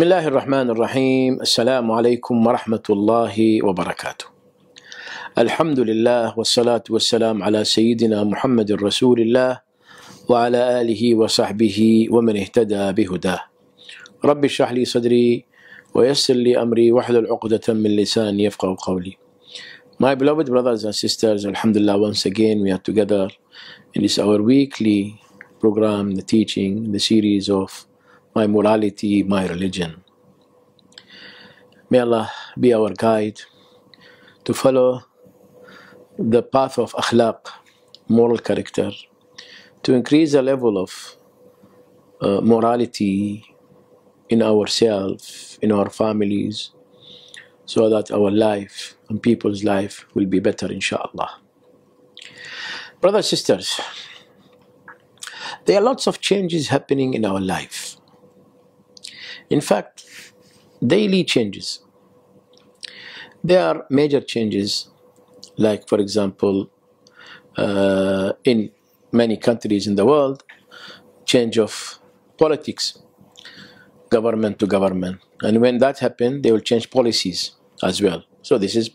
بسم الله الرحمن الرحيم السلام عليكم ورحمة الله وبركاته الحمد لله والصلاة والسلام على سيدنا محمد رسول الله وعلى آله وصحبه ومن اهتدى بهداه رب اشرح لي صدري ويسر لي أمري واحلل عقدة من لساني يفقه قولي My beloved brothers and sisters, Alhamdulillah, once again we are together in this our weekly program, the teaching, the series of My Morality, My Religion. May Allah be our guide to follow the path of akhlaq, moral character, to increase the level of uh, morality in ourselves, in our families, so that our life and people's life will be better, inshallah. Brothers, sisters, there are lots of changes happening in our life. In fact, daily changes. There are major changes, like, for example, uh, in many countries in the world, change of politics, government to government. And when that happens, they will change policies as well. So this is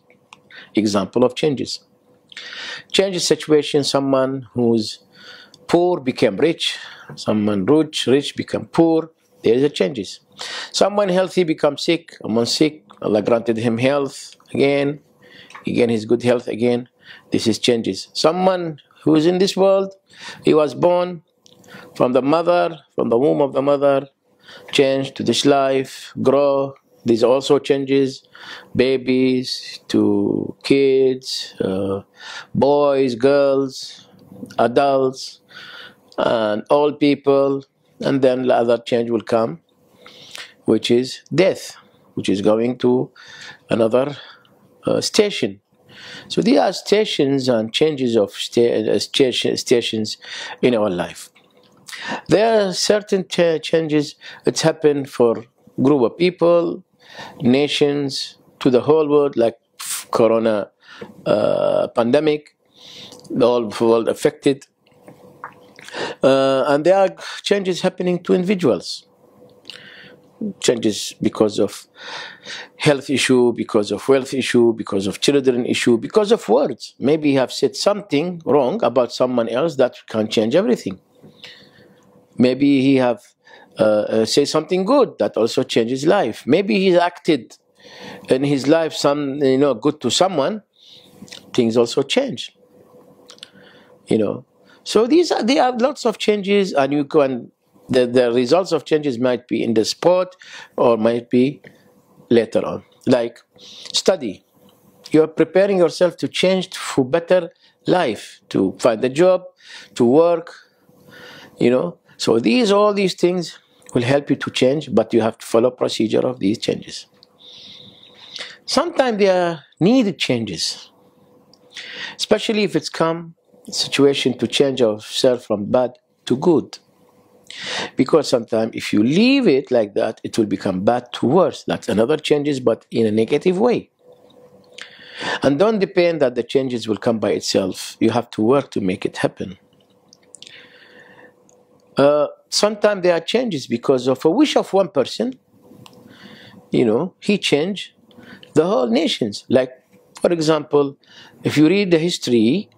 example of changes. Change situation, someone who's poor became rich, someone rich, rich become poor, there is a changes. Someone healthy become sick, someone sick, Allah granted him health again, again his good health again. This is changes. Someone who is in this world, he was born from the mother, from the womb of the mother, change to this life, grow, these also changes babies to kids, uh, boys, girls, adults, and old people, and then the other change will come, which is death, which is going to another uh, station. So these are stations and changes of sta- uh, station, stations in our life. There are certain changes that happen for group of people, nations, to the whole world, like corona uh, pandemic, the whole world affected. Uh, and there are changes happening to individuals. Changes because of health issue, because of wealth issue, because of children issue, because of words. Maybe you have said something wrong about someone else that can change everything. Maybe he have uh, uh, say something good that also changes life. Maybe he's acted in his life some you know good to someone. Things also change. You know, so these are there are lots of changes, and you can the, the results of changes might be in the sport or might be later on. Like study, you are preparing yourself to change for better life, to find a job, to work. You know, so these all these things will help you to change, but you have to follow procedure of these changes. Sometimes there are needed changes, especially if it's come situation to change ourselves from bad to good. Because sometimes if you leave it like that, it will become bad to worse. That's another changes, but in a negative way. And don't depend that the changes will come by itself. You have to work to make it happen. Uh, sometimes there are changes because of a wish of one person. You know, he changed the whole nations. Like, for example, if you read the history,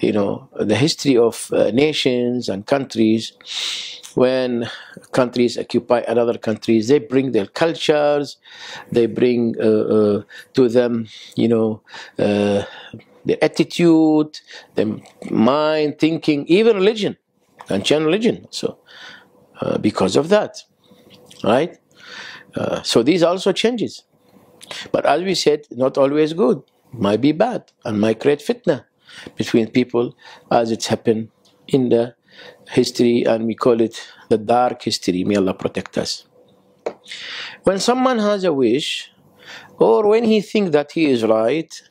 you know, the history of uh, nations and countries, when countries occupy another countries, they bring their cultures, they bring uh, uh, to them, you know, uh, their attitude, their mind, thinking, even religion, and ancient religion. So, uh, because of that, right? Uh, so these also changes. But as we said, not always good. Might be bad and might create fitna between people as it's happened in the history and we call it the dark history. May Allah protect us. When someone has a wish or when he thinks that he is right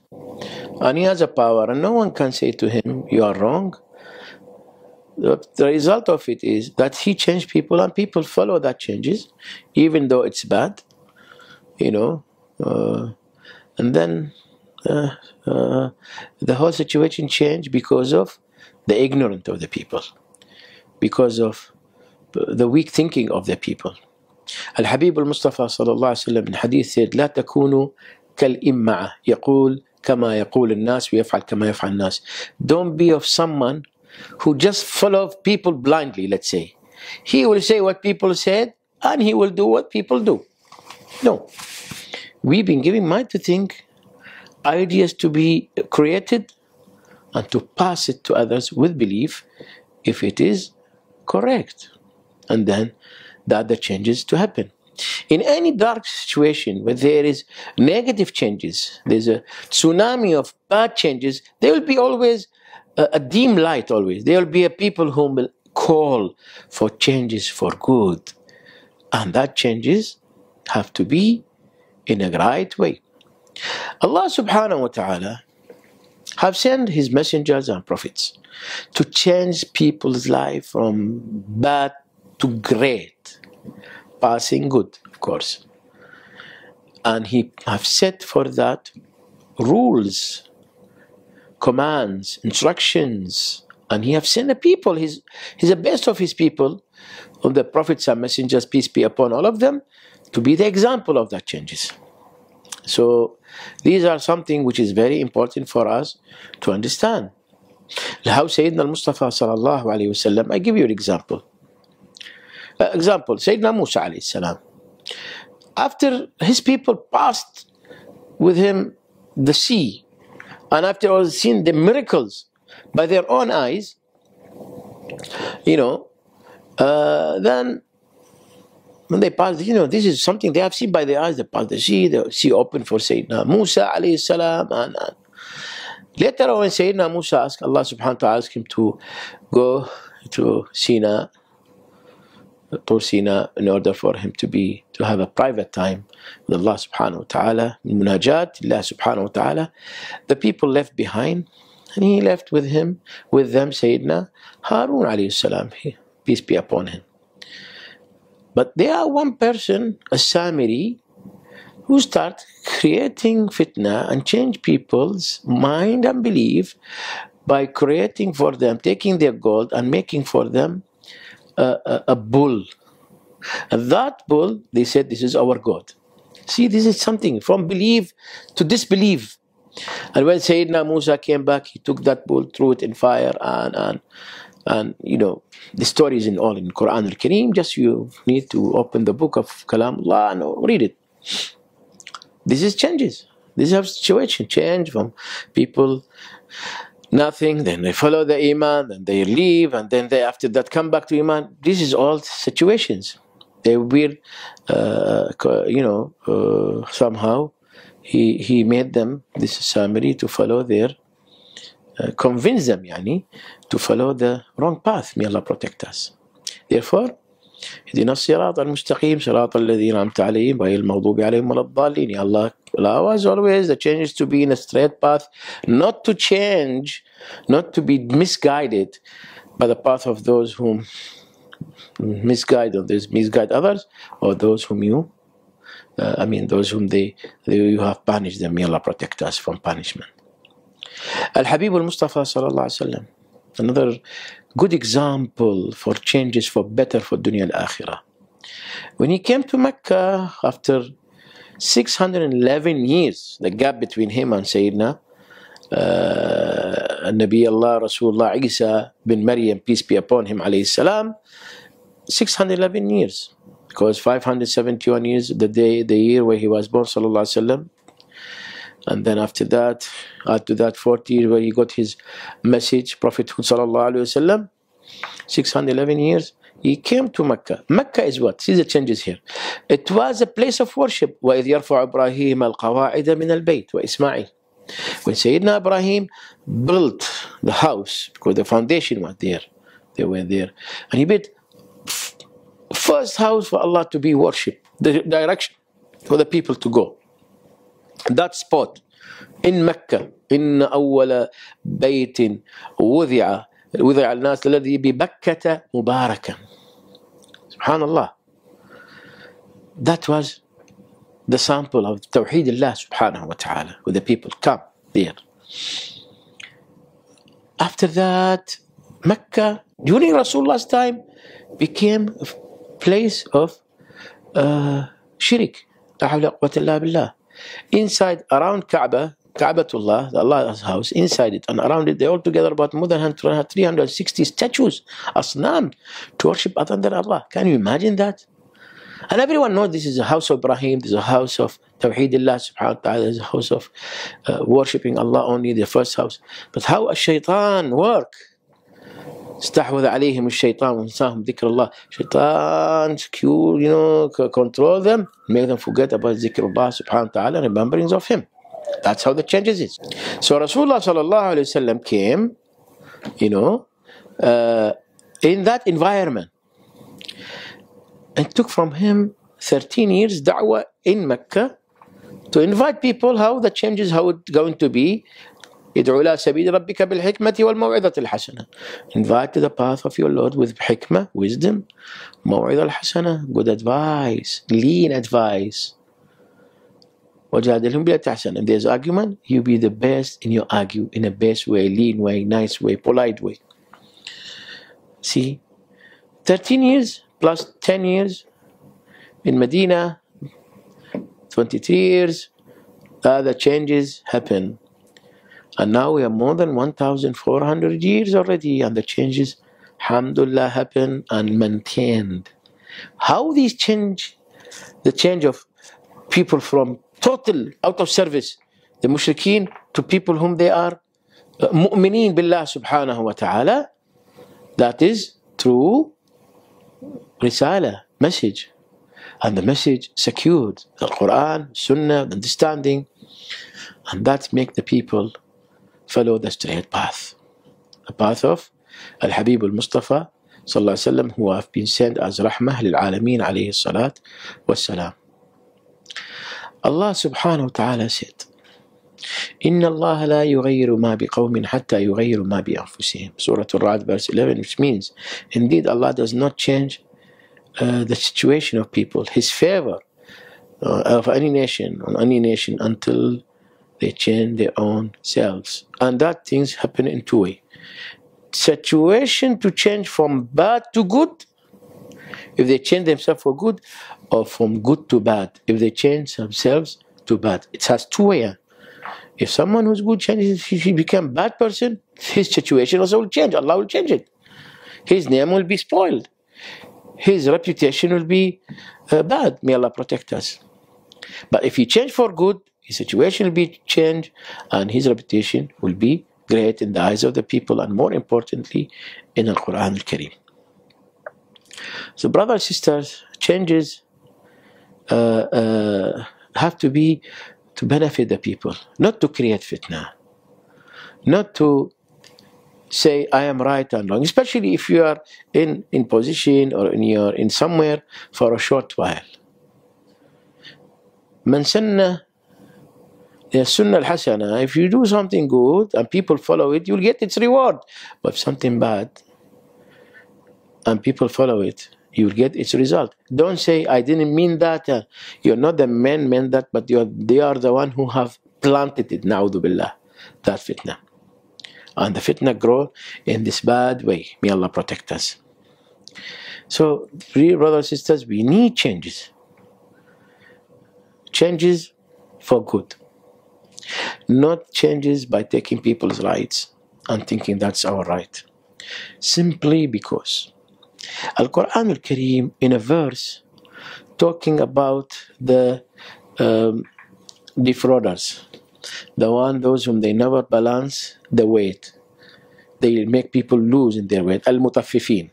and he has a power and no one can say to him, you are wrong, the, result of it is that he changed people and people follow that changes even though it's bad, you know, uh, and then uh, uh, the whole situation changed because of the ignorance of the people, because of the weak thinking of the people. الحبيب المصطفى صلى الله عليه وسلم من حديث said لا تكونوا كالإمعة يقول كما يقول الناس ويفعل كما يفعل الناس don't be of someone who just follow people blindly let's say he will say what people said and he will do what people do no we've been given mind to think ideas to be created and to pass it to others with belief if it is correct. And then the other changes to happen. In any dark situation where there is negative changes there's a tsunami of bad changes there will be always a, a dim light always. There will be a people who will call for changes for good. And that changes have to be in a right way allah subhanahu wa ta'ala have sent his messengers and prophets to change people's life from bad to great passing good, of course. And he have set for that rules, commands, instructions, and he have sent the people. He's, he's the best of his people, of the prophets and messengers, peace be upon all of them, to be the example of that changes. So these are something which is very important for us to understand. How Sayyidina al-Mustafa sallallahu alayhi wasallam, I give you an example. Uh, example, Sayyidina Musa alayhi salam. After his people passed with him the sea, and after all seen the miracles by their own eyes, you know, uh, then when they passed, you know, this is something they have seen by their eyes. They passed the sea, the sea opened for Sayyidina Musa alayhi salam. And, and later on, Sayyidina Musa asked Allah subhanahu wa ta'ala asked him to go to Sina, Tur Sina, in order for him to be to have a private time with Allah subhanahu wa ta'ala, munajat, Allah subhanahu wa ta'ala, the people left behind, and he left with him, with them Sayyidina Harun alayhi salam, peace be upon him. But there are one person, a Samiri, who start creating fitna and change people's mind and belief by creating for them, taking their gold and making for them a, a, a bull. And that bull, they said, this is our God. See, this is something from belief to disbelief. And when Sayyidina Musa came back, he took that bull, threw it in fire, and, and and you know, the story is in all in Quran al Kareem. Just you need to open the book of Kalamullah and read it. This is changes. This is a situation change from people nothing, then they follow the Iman, then they leave, and then they after that come back to Iman. This is all situations. They will, uh, you know, uh, somehow he he made them this Samiri to follow their convince them yani, to follow the wrong path. May Allah protect us. Therefore, اهدنا الصراط المستقيم صراط الذين أنعمت عليهم غير المغضوب عليهم ولا الضالين Ya Allah allow us always the changes to be in a straight path not to change not to be misguided by the path of those whom misguide others misguide others or those whom you uh, I mean those whom they, they you have punished them may Allah protect us from punishment Al-Habib al-Mustafa sallallahu alaihi wasallam another good example for changes for better for dunya al-akhirah. When he came to Mecca after 611 years, the gap between him and Sayyidina uh, Nabi Allah Rasulullah Isa bin Maryam, peace be upon him, alayhi salam, 611 years. Because 571 years, the day, the year where he was born, sallallahu alaihi wasallam, and then after that, add to that 40 years where he got his message, Prophet Wasallam, 611 years, he came to Mecca. Mecca is what? See the changes here. It was a place of worship. وَإِذْ يَرْفَعُ إِبْرَاهِيمَ الْقَوَاعِدَ مِنَ الْبَيْتِ وَإِسْمَاعِيلَ When Sayyidina Ibrahim built the house, because the foundation was there, they were there, and he built first house for Allah to be worshipped, the direction for the people to go that spot in Mecca إن أول بيت وضع وضع الناس الذي ببكة مباركا سبحان الله that was the sample of توحيد الله سبحانه وتعالى where the people come there after that Mecca during Rasulullah's time became a place of uh, shirk. لا حول ولا قوة إلا بالله. Inside, around Kaaba, Kaabatullah, Allah's house, inside it and around it, they all together about more than 360 statues, asnam, to worship other than Allah. Can you imagine that? And everyone knows this is a house of Ibrahim, this is a house of Tawheedullah subhanahu wa ta'ala, this is a house of uh, worshipping Allah only, the first house. But how a shaitan work? استحوذ عليهم الشيطان وانساهم ذكر الله شيطان secure you know control them make them forget ذكر الله سبحانه وتعالى remembrings of him that's how the changes is so Rasulullah sallallahu alayhi wasallam came you know uh, in that environment and took from him 13 years da'wah in Mecca to invite people how the changes how it's going to be ادعو إلى سبيل ربك بالحكمة والموعظة الحسنة invite to the path of your Lord with حكمة wisdom موعظة الحسنة good advice lean advice وجادلهم بالتي أحسن if there's argument you be the best in your argue in a best way lean way nice way polite way see 13 years plus 10 years in Medina 23 years other changes happen and now we are more than 1,400 years already, and the changes, alhamdulillah, happen and maintained. How these change, the change of people from total out of service, the mushrikeen, to people whom they are uh, mu'mineen billah subhanahu wa ta'ala, that is through risala, message. And the message secured, the Quran, Sunnah, understanding, and that make the people follow the straight path. The path of Al-Habib al-Mustafa sallallahu alaihi wasallam who have been sent as alameen alayhi salat wassalam. Allah subhanahu wa ta'ala said, إن الله لا يغير ما بقوم حتى يغيروا ما بأنفسهم. Surah Al-Ra'd verse 11 which means indeed Allah does not change uh, the situation of people, His favor uh, of any nation on any nation until they change their own selves. And that things happen in two ways. Situation to change from bad to good, if they change themselves for good, or from good to bad, if they change themselves to bad. It has two ways. If someone who's good changes, he become bad person, his situation also will change. Allah will change it. His name will be spoiled. His reputation will be uh, bad. May Allah protect us. But if he change for good, his situation will be changed and his reputation will be great in the eyes of the people and more importantly in the Quran al-Kareem. So brothers sisters, changes uh, uh, have to be to benefit the people, not to create fitna, not to say I am right and wrong, especially if you are in, in position or in your in somewhere for a short while. من سن the sunnah al-hasana, if you do something good and people follow it, you'll get its reward. But if something bad and people follow it, you'll get its result. Don't say, I didn't mean that. Uh, you're not the men meant that, but you're, they are the one who have planted it, na'udhu billah, that fitna. And the fitna grow in this bad way. May Allah protect us. So, dear brothers and sisters, we need changes. Changes for good not changes by taking people's rights and thinking that's our right. Simply because Al-Quran al-Kareem in a verse talking about the um, defrauders, the one those whom they never balance the weight. They make people lose in their weight. Al-Mutaffifin.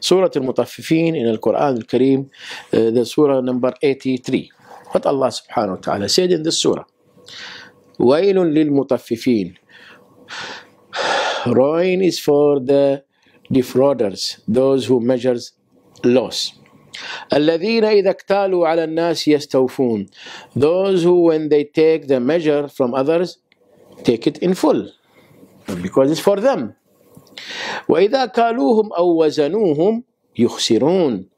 Surah Al-Mutaffifin in Al-Quran al-Kareem, uh, the surah number 83. What Allah subhanahu wa ta'ala said in this surah. ويل للمطففين Ruin is for the defrauders, those who measures loss. الذين إذا اكتالوا على الناس يستوفون Those who when they take the measure from others take it in full because it's for them وإذا كالوهم أو وزنوهم يخسرون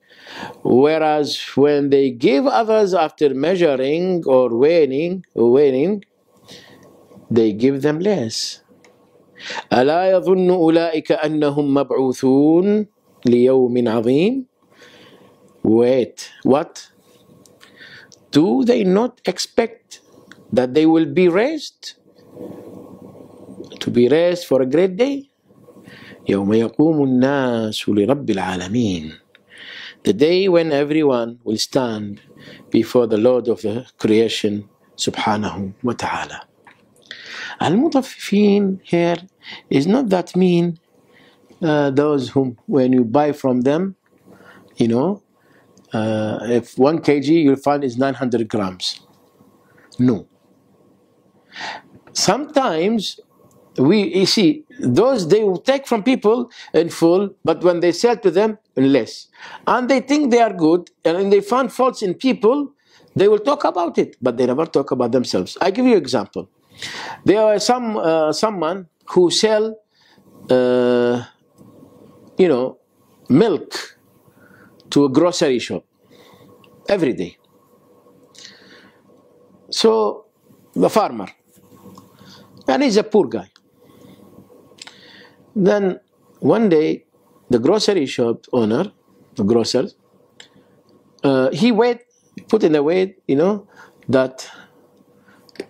Whereas when they give others after measuring or weighing, weighing they give them less. ألا يظن أولئك أنهم مبعوثون ليوم عظيم wait, what? Do they not expect that they will be raised? To be raised for a great day? يوم يقوم الناس لرب العالمين The day when everyone will stand before the Lord of the creation subhanahu wa ta'ala. Al-mutaffifin here is not that mean uh, those whom when you buy from them, you know, uh, if one kg you'll find is 900 grams. No. Sometimes we you see those they will take from people in full, but when they sell to them less, and they think they are good, and when they find faults in people, they will talk about it, but they never talk about themselves. I give you an example. There are some uh, someone who sell, uh, you know, milk to a grocery shop every day. So the farmer, and he's a poor guy. Then one day, the grocery shop owner, the grocer, uh, he weighed, put in the weight, you know, that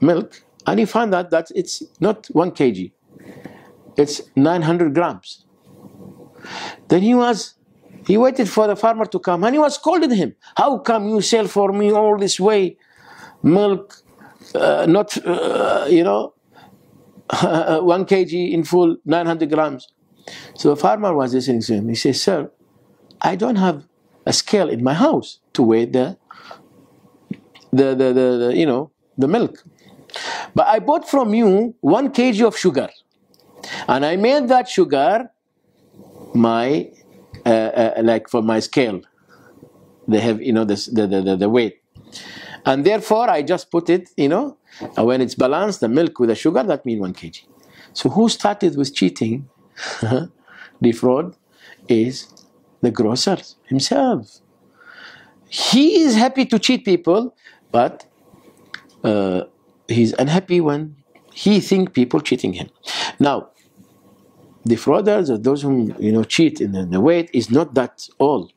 milk, and he found out that it's not one kg, it's 900 grams. Then he was, he waited for the farmer to come, and he was scolding him. How come you sell for me all this way milk, uh, not, uh, you know, one kg in full, 900 grams. So the farmer was listening to him. He says, Sir, I don't have a scale in my house to weigh the, the, the, the, the you know, the milk. But I bought from you one kg of sugar. And I made that sugar my, uh, uh, like for my scale. They have, you know, this, the, the, the weight. And therefore, I just put it, you know, when it's balanced, the milk with the sugar, that means 1 kg. So who started with cheating, the fraud, is the grocer himself. He is happy to cheat people, but uh, he's unhappy when he think people cheating him. Now, the frauders or those who you know cheat in the, in the weight is not that all.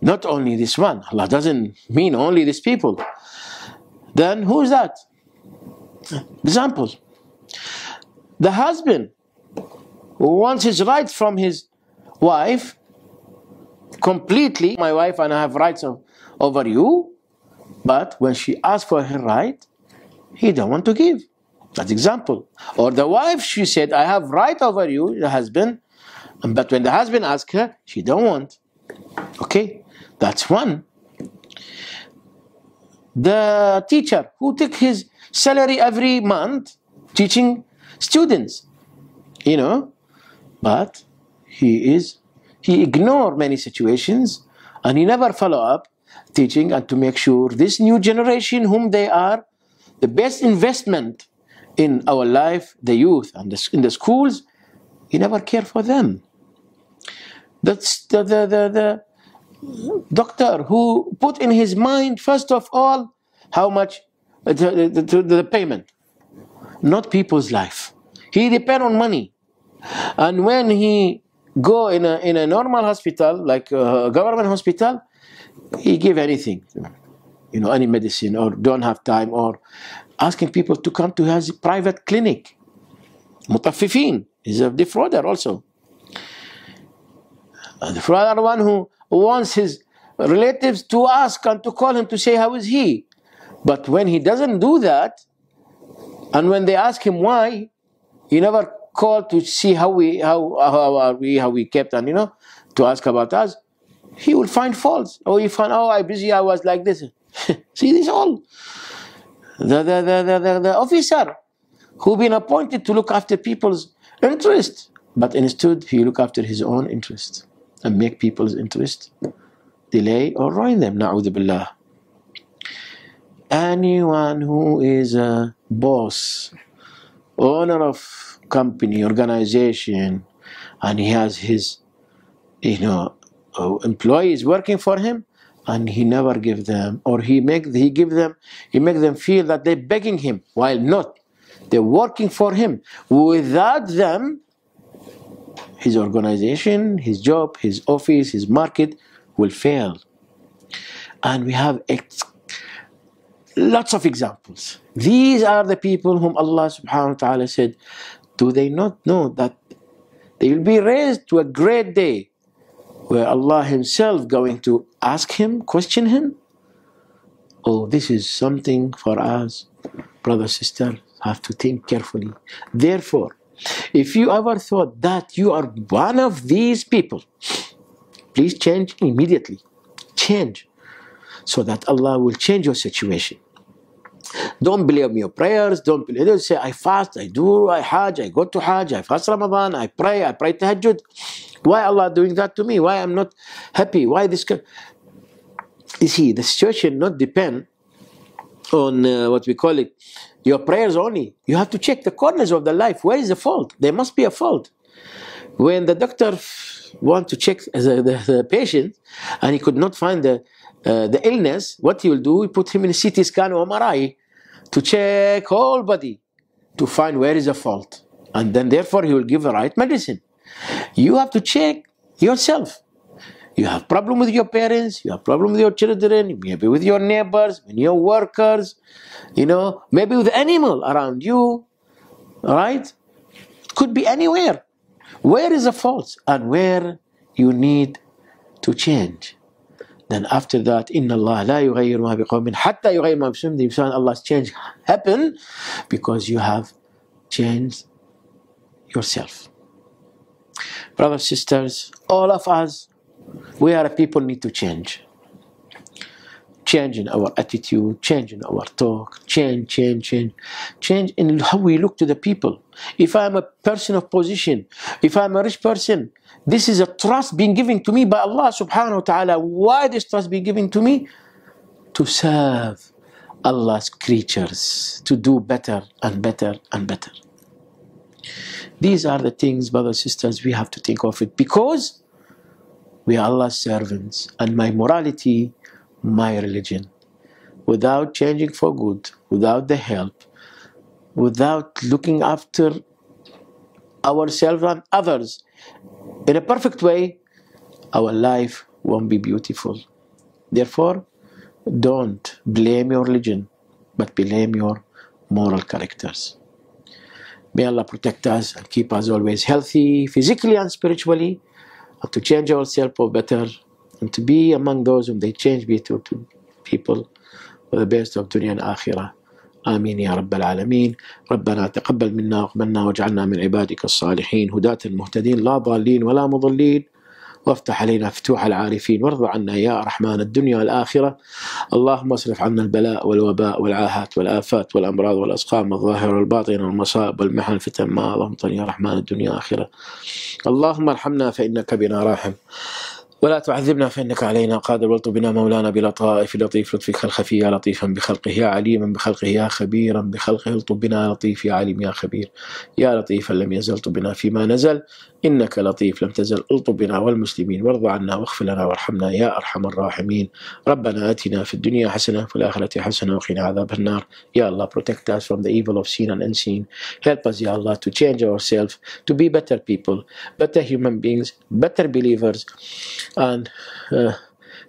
Not only this one. Allah doesn't mean only these people. Then who's that? Example. The husband who wants his rights from his wife completely, my wife and I have rights of, over you, but when she asks for her right, he don't want to give. That's example. Or the wife, she said, I have right over you, the husband, but when the husband asks her, she don't want. Okay, that's one. The teacher who took his salary every month teaching students, you know, but he is, he ignore many situations and he never follow up teaching and to make sure this new generation whom they are, the best investment in our life, the youth and the, in the schools, he never care for them. That's the, the, the, the doctor who put in his mind, first of all, how much uh, the, the, the payment, not people's life. He depend on money. And when he go in a, in a normal hospital, like a government hospital, he give anything, you know, any medicine or don't have time or asking people to come to his private clinic. Mutaffifin is a defrauder also. A defrauder one who wants his relatives to ask and to call him to say how is he. But when he doesn't do that, and when they ask him why, he never called to see how we how, how are we how we kept and you know to ask about us. He will find faults. Or he find oh I busy I was like this. see this all. The the, the, the, the, officer who been appointed to look after people's interest, but instead he look after his own interest and make people's interest delay or ruin them. Na'udhu billah. Anyone who is a boss, owner of company, organization, and he has his, you know, uh, employees working for him, and he never give them, or he make he give them, he make them feel that they're begging him, while not. They're working for him. Without them, his organization, his job, his office, his market will fail. And we have lots of examples. These are the people whom Allah subhanahu wa ta'ala said, Do they not know that they will be raised to a great day where Allah Himself going to ask him, question him? Oh, this is something for us, brother, sister, have to think carefully. Therefore, if you ever thought that you are one of these people, please change immediately. Change so that Allah will change your situation. Don't believe your prayers. Don't believe. Don't say, I fast, I do, I hajj, I go to hajj, I fast Ramadan, I pray, I pray tahajjud. Why Allah doing that to me? Why I'm not happy? Why this? You see, the situation not depend on uh, what we call it, your prayers only. You have to check the corners of the life. Where is the fault? There must be a fault. When the doctor want to check the, the, the patient and he could not find the uh, the illness, what he will do, he put him in a CT scan or MRI to check whole body to find where is the fault. And then therefore he will give the right medicine. You have to check yourself. You have problem with your parents, you have problem with your children, maybe with your neighbors, with your workers, you know, maybe with animal around you, right? Could be anywhere. Where is the fault and where you need to change? Then after that, Inna Allah la yughayyiru ma biqawmin hatta yughayyiru ma bishum. The Allah's change happen because you have changed yourself. Brothers, sisters, all of us, we are people need to change. Change in our attitude, change in our talk, change, change, change. Change in how we look to the people. If I'm a person of position, if I'm a rich person, this is a trust being given to me by Allah subhanahu wa ta'ala. Why this trust being given to me? To serve Allah's creatures, to do better and better and better. These are the things, brothers and sisters, we have to think of it because we are Allah's servants and my morality, my religion. Without changing for good, without the help, without looking after ourselves and others in a perfect way, our life won't be beautiful. Therefore, don't blame your religion, but blame your moral characters. May Allah protect us and keep us always healthy, physically and spiritually, and to change ourselves for better, and to be among those whom they change be to, to people for the best of dunya and akhirah. آمين يا رب العالمين ربنا تقبل منا وقبلنا واجعلنا من عبادك الصالحين هداة المهتدين لا ضالين ولا مضلين وافتح علينا فتوح العارفين وارض عنا يا رحمن الدنيا والآخرة. اللهم اصرف عنا البلاء والوباء والعاهات والآفات والأمراض والأسقام الظاهرة والباطنة والمصائب والمحن الفتن ما ضمطن يا رحمن الدنيا والآخرة. اللهم ارحمنا فإنك بنا راحم. ولا تعذبنا فإنك علينا قادر والطب بنا مولانا بلطائف لطيف. لطفك الخفي يا لطيفا بخلقه يا عليما بخلقه يا خبيرا بخلقه. الطب بنا لطيف يا عليم يا خبير. يا لطيفا لم يزل طب بنا فيما نزل. إنك لطيف لم تزل. الطب بنا والمسلمين وارض عنا واغفر لنا وارحمنا يا أرحم الراحمين. ربنا آتنا في الدنيا حسنة في الآخرة حسنة وقنا عذاب النار. يا الله protect us from the evil of seen and unseen. Help us يا الله to change ourselves to be better people better human beings better believers. And uh,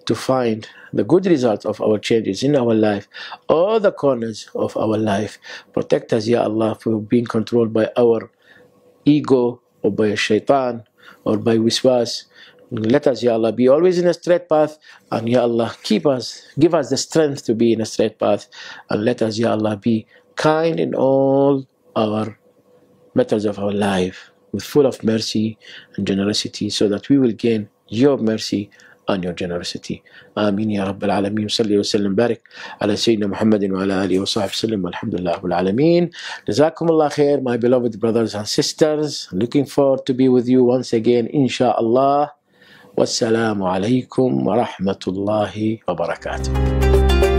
to find the good results of our changes in our life, all the corners of our life. Protect us, Ya Allah, from being controlled by our ego or by shaitan or by wiswas. Let us, Ya Allah, be always in a straight path, and Ya Allah, keep us, give us the strength to be in a straight path, and let us, Ya Allah, be kind in all our matters of our life, with full of mercy and generosity, so that we will gain your mercy and your generosity. آمين يا رب العالمين. صلي وسلم بارك على سيدنا محمد وعلى آله وصحبه وسلم. والحمد لله رب العالمين. جزاكم الله خير my beloved brothers and sisters. Looking forward to be with you once again inshallah. والسلام عليكم ورحمة الله وبركاته.